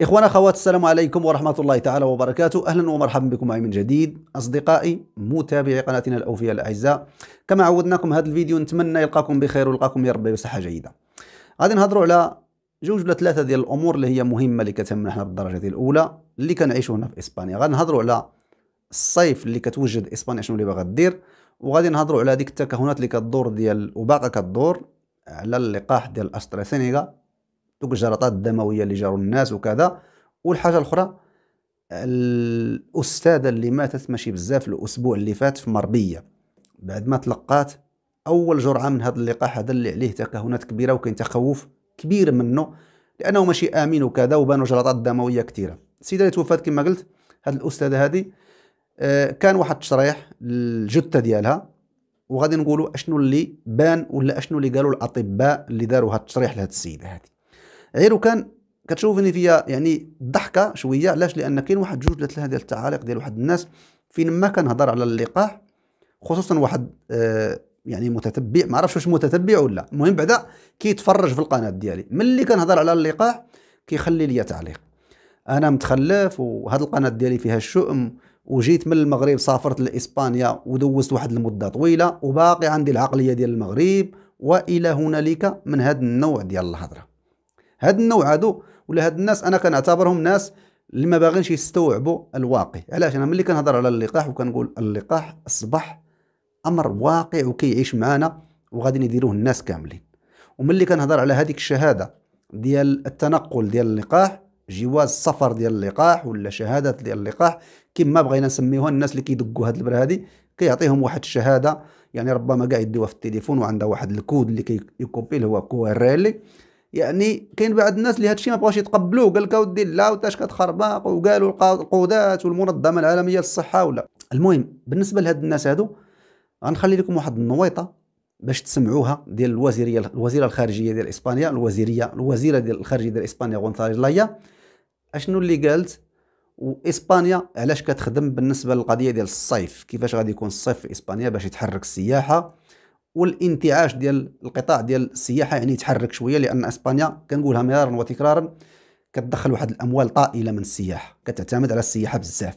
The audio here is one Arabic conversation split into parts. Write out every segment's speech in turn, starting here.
إخوانا أخوات السلام عليكم ورحمة الله تعالى وبركاته. أهلا ومرحبا بكم معي من جديد. أصدقائي متابعي قناتنا الأوفياء الأعزاء. كما عودناكم هذا الفيديو نتمنى يلقاكم بخير ويلقاكم يا ربي بصحة جيدة. غادي نهضروا على جوج ولا ثلاثة ديال الأمور اللي هي مهمة اللي كتهمنا حنا بالدرجة الأولى اللي كنعيشوا هنا في إسبانيا. غادي نهضروا على الصيف اللي كتوجد إسبانيا شنو اللي باغا دير وغادي نهضروا على هذيك التكهنات اللي كدور ديال وباقا كدور على اللقاح ديال أستراسينيغا دوك الجلطات الدموية اللي جاروا الناس وكذا. والحاجة الأخرى الأستاذة اللي ماتت ماشي بزاف الأسبوع اللي فات في مربية. بعد ما تلقات أول جرعة من هذا اللقاح هذا اللي عليه تكهنات كبيرة وكاين تخوف كبير منه لأنه ماشي امن وكذا وبانوا جلطات دموية كثيرة. السيده اللي توفات كما قلت هذه الأستاذة هذه آه، كان واحد التشريح الجثه ديالها. وغادي نقولوا أشنو اللي بان ولا أشنو اللي قالوا الأطباء اللي داروا هذا التشريح لهذه السيدة هذه غير كان كتشوفني فيها يعني ضحكة شوية. علاش؟ لأن كاين واحد جوج ولا ثلاثة ديال التعاليق ديال واحد الناس فين ما كنهضر على اللقاح خصوصا واحد آه يعني متتبع ما عرفش واش متتبع ولا. المهم بعدا كيتفرج في القناة ديالي. ملي كنهضر على اللقاح كيخلي لي تعليق. أنا متخلف وهاد القناة ديالي فيها الشؤم وجيت من المغرب سافرت لإسبانيا ودوزت واحد المدة طويلة وباقي عندي العقلية ديال المغرب وإلى هنالك من هذا النوع ديال الهضرة. هاد النوع هادو ولا هاد الناس أنا كنعتبرهم ناس اللي ما باغينش يستوعبوا الواقع. علاش؟ أنا ملي كنهضر على اللقاح وكنقول اللقاح أصبح أمر واقع وكيعيش معنا وغادي يديروه الناس كاملين. وملي كنهضر على هذيك الشهادة ديال التنقل ديال اللقاح جواز السفر ديال اللقاح ولا شهادة ديال اللقاح كما بغينا نسميوها الناس اللي كيدقوا هاد البرا هادي كيعطيهم واحد الشهادة يعني ربما كاع يديوها في التليفون وعندها واحد الكود اللي كيكوبي اللي هو كواريلي يعني كاين بعض الناس اللي هادشي ما بغاوش يتقبلوه قال لك أودي لا وتاش كتخربق وقالوا القودات والمنظمة العالمية للصحة ولا؟ المهم بالنسبة لهاد الناس هادو غنخلي لكم واحد النويطة باش تسمعوها ديال الوزيرية الوزيرة الخارجية ديال إسبانيا الوزيرية الوزيرة ديال الخارجية ديال إسبانيا غونثاليز لايا أشنو اللي قالت؟ وإسبانيا علاش كتخدم بالنسبة للقضية ديال الصيف؟ كيفاش غادي يكون الصيف في إسبانيا باش يتحرك السياحة؟ والانتعاش ديال القطاع ديال السياحة يعني يتحرك شوية لأن إسبانيا كنقولها مرارا وتكرارا كتدخل واحد الأموال طائلة من السياحه كتعتمد على السياحة بزاف.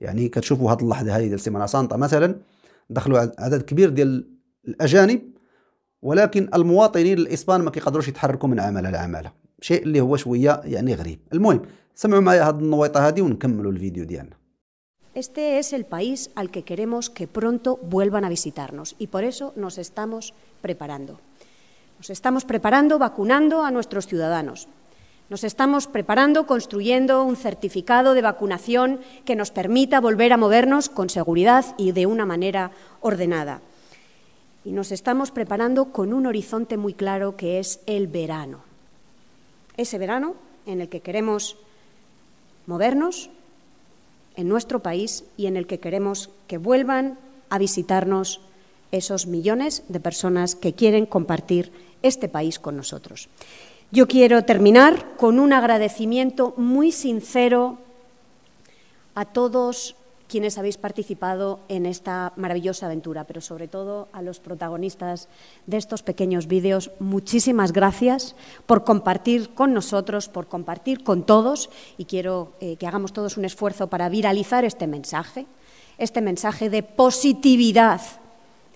يعني كتشوفوا هذه اللحظة هذه ديال سيمانا سانتا مثلا دخلوا عدد كبير ديال الأجانب ولكن المواطنين الإسبان ما كيقدروش يتحركوا من عمله لعمله شيء اللي هو شوية يعني غريب. المهم سمعوا معايا هذه النويطة هذه ونكملوا الفيديو ديالنا. Este es el país al que queremos que pronto vuelvan a visitarnos y por eso nos estamos preparando. Nos estamos preparando vacunando a nuestros ciudadanos. Nos estamos preparando construyendo un certificado de vacunación que nos permita volver a movernos con seguridad y de una manera ordenada. Y nos estamos preparando con un horizonte muy claro que es el verano. Ese verano en el que queremos movernos, en nuestro país y en el que queremos que vuelvan a visitarnos esos millones de personas que quieren compartir este país con nosotros. Yo quiero terminar con un agradecimiento muy sincero a todos quienes habéis participado en esta maravillosa aventura, pero sobre todo a los protagonistas de estos pequeños vídeos. Muchísimas gracias por compartir con nosotros, por compartir con todos y quiero eh, que hagamos todos un esfuerzo para viralizar este mensaje, este mensaje de positividad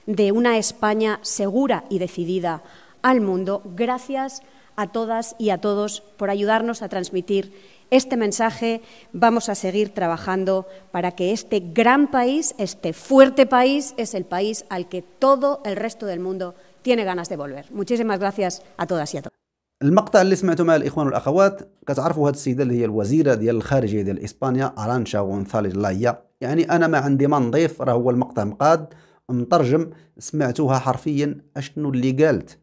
de una España segura y decidida al mundo. Gracias a todas y a todos por ayudarnos a transmitir este mensaje vamos a seguir trabajando para que este gran país, este fuerte país, es el país al que todo el resto del mundo tiene ganas de volver. Muchísimas gracias a todas y a todos. المقطع اللي سمعته مع الاخوان والاخوات كتعرفوا هذه السيده اللي هي الوزيره ديال الخارجيه ديال اسبانيا ارانشا غونثاليز لايا يعني انا ما عندي ما نضيف راه هو المقطع مقاد مترجم سمعتوها حرفيا اشنو اللي قالت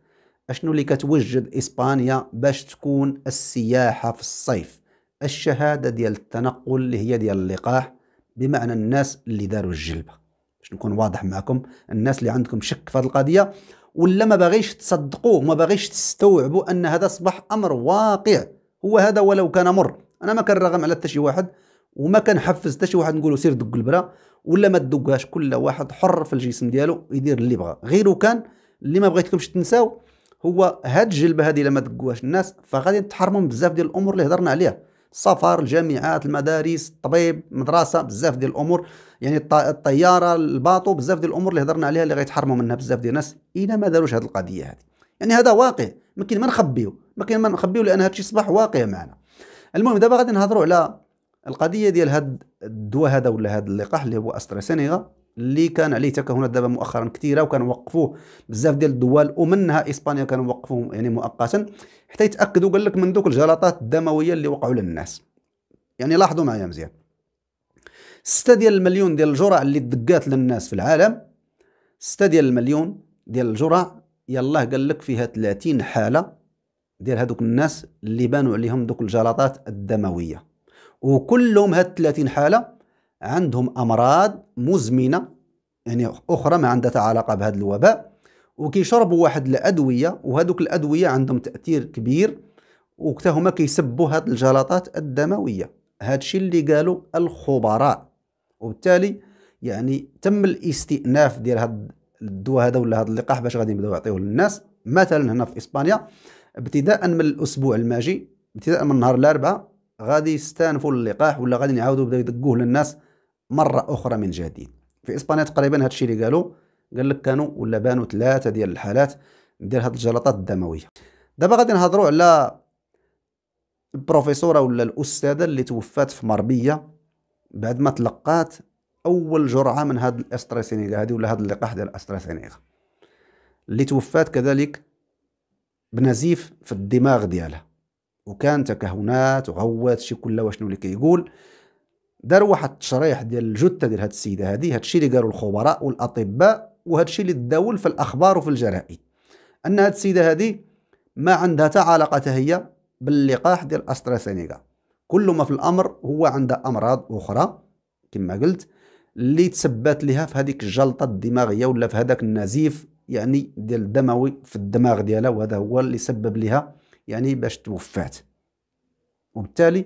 أشنو اللي كتوجد إسبانيا باش تكون السياحة في الصيف؟ الشهادة ديال التنقل اللي هي ديال اللقاح بمعنى الناس اللي داروا الجلبة. باش نكون واضح معكم الناس اللي عندكم شك في هذه القضية ولا ما باغيش تصدقوه ما باغيش تستوعبوا أن هذا أصبح أمر واقع. هو هذا ولو كان مر. أنا ما كنرغم على حتى شي واحد وما كنحفز حتى شي واحد نقول له سير دق البرا ولا ما تدقهاش كل واحد حر في الجسم ديالو يدير اللي بغى غير كان اللي ما بغيتكمش تنساو هو هاد الجلبة هذه لما دقوهاش الناس فغادي تحرموا بزاف ديال الأمور اللي هضرنا عليها. السفر الجامعات المدارس الطبيب مدرسة بزاف ديال الأمور. يعني الطيارة الباطو بزاف ديال الأمور اللي هضرنا عليها اللي غيتحرموا منها بزاف ديال الناس. إلى ما داروش هذه القضية هذه يعني هذا واقع. ما كاين ما نخبيو. ما كاين ما نخبيو لأن هذا الشيء صباح واقع معنا. المهم دابا غادي نهضروا على القضية ديال هذا الدواء هذا ولا هذا اللقاح اللي هو استراسينيغا اللي كان عليه تكهنات دابا مؤخرا كثيرة وكانوا وقفوه بزاف ديال الدول ومنها إسبانيا كانوا وقفوه يعني مؤقتا حتى يتأكدوا قال لك من دوك الجلطات الدموية اللي وقعوا للناس. يعني لاحظوا معايا مزيان. 6 ديال المليون ديال الجرع اللي دقات للناس في العالم 6 ديال المليون ديال الجرع يلاه قال لك فيها 30 حالة ديال هذوك الناس اللي بانوا عليهم دوك الجلطات الدموية. وكلهم هاد 30 حالة عندهم أمراض مزمنة يعني أخرى ما عندها علاقة بهذا الوباء وكيشربوا واحد الأدوية وهذوك الأدوية عندهم تأثير كبير وقتها هما كيسبوا هاد الجلطات الدموية. هاد الشيء اللي قالوا الخبراء. وبالتالي يعني تم الاستئناف ديال هاد الدواء هذا ولا هذا اللقاح باش غادي يبداو يعطيوه للناس. مثلا هنا في إسبانيا ابتداء من الأسبوع الماجي ابتداء من نهار الأربعاء غادي يستانفوا اللقاح ولا غادي يعاودوا يبداو يدقوه للناس مرة أخرى من جديد. في إسبانيا تقريبا هذا الشيء اللي قالوا قال لك كانوا ولا بانوا ثلاثة ديال الحالات ديال هذه الجلطات الدموية. دابا غادي نهضروا على البروفيسورة ولا الأستاذة اللي توفات في مربيه بعد ما تلقات أول جرعة من هذا الأستراسينيغا هذه ولا هذا اللقاح ديال الأستراسينيغا. اللي توفات كذلك بنزيف في الدماغ ديالها. وكان تكهنات وغوات شي كله وشنو اللي كيقول. داروا واحد التشريح ديال الجثة ديال هاد السيدة هذه هاد الشيء اللي قالوا الخبراء والأطباء وهاد الشيء اللي تداول في الأخبار وفي الجرائد. أن هاد السيدة هذه ما عندها حتى علاقة هي باللقاح ديال استراسينيغا كل ما في الأمر هو عندها أمراض أخرى كما قلت اللي تسبات لها في هذيك الجلطة الدماغية ولا في هذاك النزيف يعني ديال الدموي في الدماغ ديالها وهذا هو اللي سبب لها يعني باش توفات. وبالتالي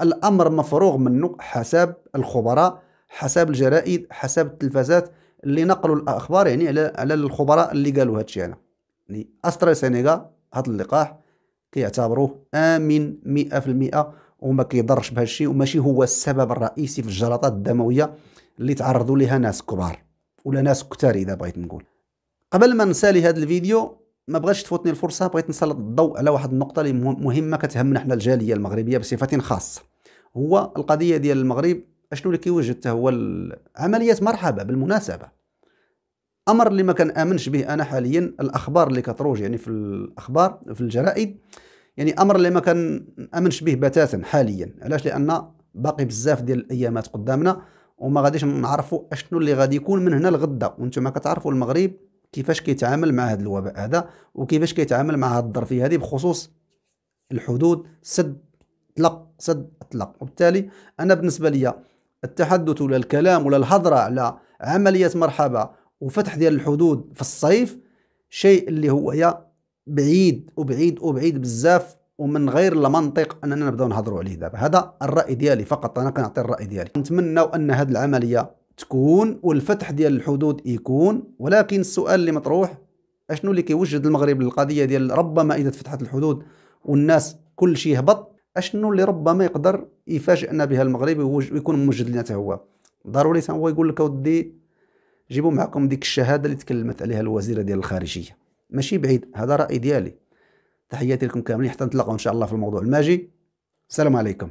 الأمر مفروغ منه حسب الخبراء حسب الجرائد حسب التلفازات اللي نقلوا الأخبار يعني على على الخبراء اللي قالوا هذا الشيء يعني استراسينيغا هذا اللقاح كيعتبروه آمن 100% وما كيضرش بهذا الشيء وماشي هو السبب الرئيسي في الجلطات الدموية اللي تعرضوا لها ناس كبار ولا ناس كتار إذا بغيت نقول. قبل ما نسالي هذا الفيديو ما بغيتش تفوتني الفرصة بغيت نسلط الضوء على واحد النقطة اللي مهمة كتهمنا حنا الجالية المغربية بصفه خاصة. هو القضية ديال المغرب أشنو اللي كيوجد؟ هو عمليه مرحبا بالمناسبة. أمر اللي ما كنآمنش به أنا حاليا الأخبار اللي كتروج يعني في الأخبار في الجرائد يعني أمر اللي ما كنآمنش به بتاتا حاليا. علاش؟ لأن باقي بزاف ديال الأيامات قدامنا وما غاديش نعرفوا أشنو اللي غادي يكون من هنا لغدا. وأنتم كتعرفوا المغرب كيفاش كيتعامل مع هذا الوباء هذا وكيفاش كيتعامل مع هذه الظرفيه هذه بخصوص الحدود سد اطلق سد اطلق وبالتالي أنا بالنسبة لي التحدث ولا الكلام ولا الهضرة على عملية مرحبا وفتح ديال الحدود في الصيف شيء اللي هو يا بعيد وبعيد وبعيد بزاف ومن غير المنطق أننا نبداو نهضروا عليه دابا. هذا الرأي ديالي فقط أنا كنعطي الرأي ديالي. نتمنى أن هذه العملية تكون والفتح ديال الحدود يكون. ولكن السؤال اللي مطروح أشنو اللي كيوجد المغرب للقضية ديال ربما إذا تفتحت الحدود والناس كل شيء هبط أشنو اللي ربما يقدر يفاجئنا بها المغرب ويكون موجد لنا هو؟ ضروري هو يقول لك اودي جيبوا معكم ديك الشهادة اللي تكلمت عليها الوزيرة ديال الخارجية. ماشي بعيد هذا رأي ديالي. تحياتي لكم كاملين حتى نتلاقاو إن شاء الله في الموضوع الماجي. السلام عليكم.